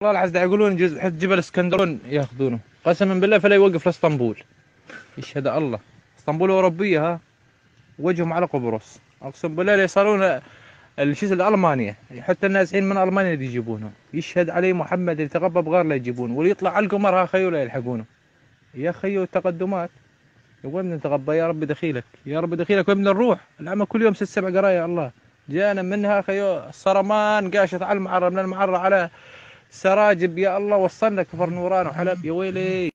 والله العز يقولون جبل اسكندرون ياخذونه. قسما بالله فلا يوقف لاسطنبول. يشهد الله. اسطنبول أوروبية ها. وجههم على قبرص. أقسم بالله يصلون الشيء ألمانيا. حتى النازحين من ألمانيا اللي يجيبونهم يشهد عليه محمد اللي تغبى بغار لا يجيبونه. واللي يطلع على القمر ها خيو لا يلحقونه. يا خيو التقدمات. وين نتغبى يا رب دخيلك. يا رب دخيلك وين نروح العمى كل يوم ست سبع قراية الله. جانا منها خيو الصرمان قاشت على المعرة من المعرة على سراجب يا الله وصلنا كفر نوران وحلب يا ويلي.